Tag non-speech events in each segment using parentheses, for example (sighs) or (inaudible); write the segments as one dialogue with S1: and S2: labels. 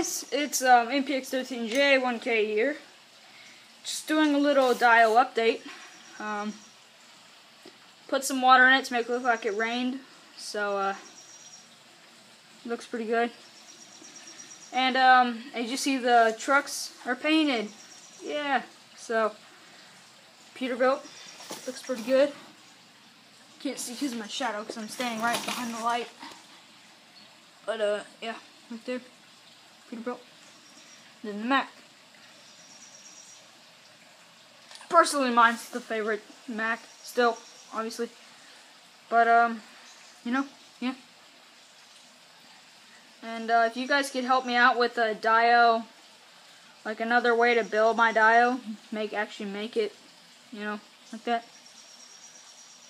S1: guys, it's um, MPX13J 1K here. Just doing a little Dio update. Um, put some water in it to make it look like it rained. So, uh, looks pretty good. And um, as you see, the trucks are painted. Yeah, so Peterbilt looks pretty good. Can't see because of my shadow because I'm standing right behind the light. But, uh, yeah, right there. Peterbilt. Then the Mack. Personally, mine's the favorite Mack, still, obviously. But, um, you know, yeah. And uh, if you guys could help me out with a Dio, like another way to build my Dio, make actually make it, you know, like that,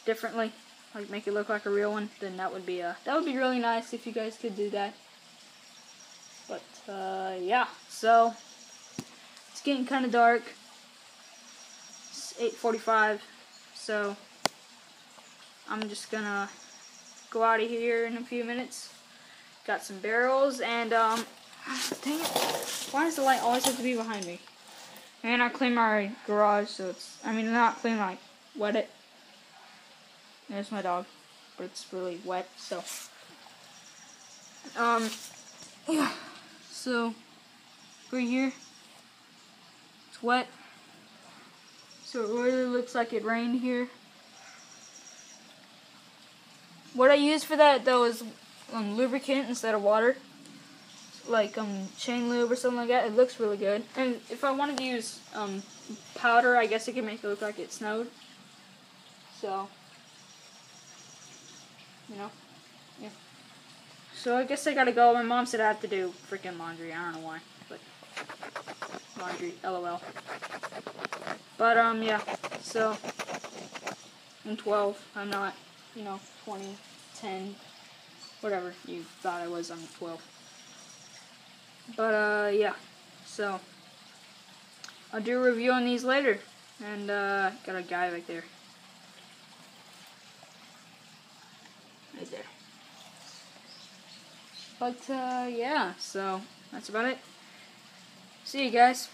S1: differently, like make it look like a real one, then that would be uh, that would be really nice if you guys could do that. But uh, yeah, so it's getting kind of dark. It's 8:45, so I'm just gonna go out of here in a few minutes. Got some barrels and um, (sighs) dang it, why does the light always have to be behind me? And I clean my garage, so it's I mean not clean like wet it. There's my dog, but it's really wet, so um (sighs) yeah. So, right here, it's wet. So it really looks like it rained here. What I used for that though is um, lubricant instead of water. Like um, chain lube or something like that. It looks really good. And if I wanted to use um, powder, I guess it could make it look like it snowed. So, you know, yeah. So I guess I gotta go. My mom said I have to do freaking laundry. I don't know why, but laundry, lol. But um, yeah. So I'm 12. I'm not, you know, 20, 10, whatever you thought I was. I'm 12. But uh, yeah. So I'll do a review on these later. And uh, got a guy right there. Right there. But, uh, yeah, so that's about it. See you guys.